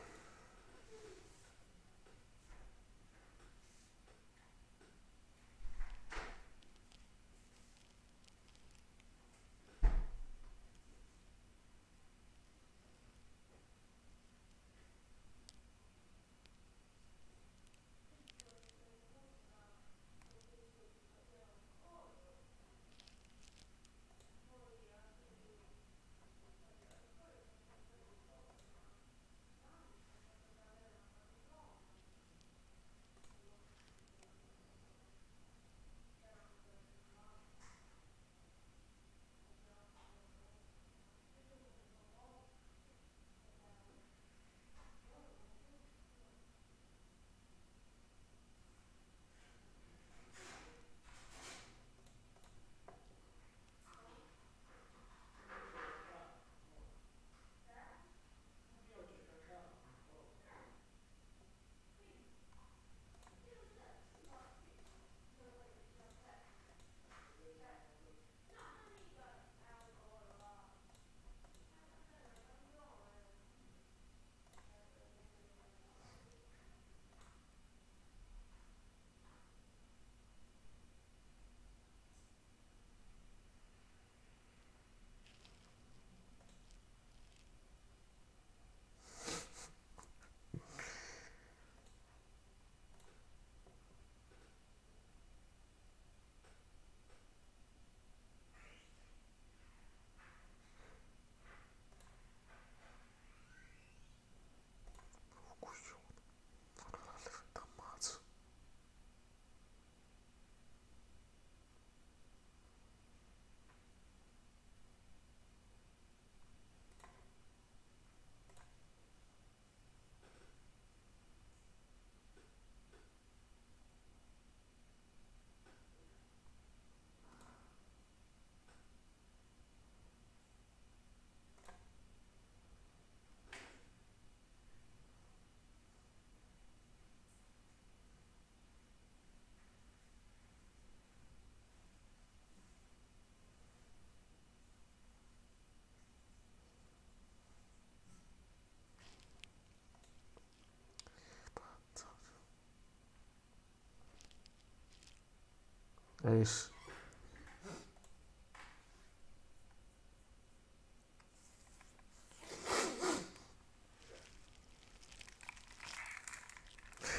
Visto?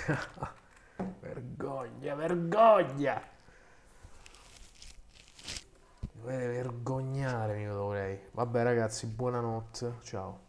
(laughs) vergogna, vergogna! Dovete vergognare, mi dovrei. Vabbè ragazzi, buonanotte, ciao.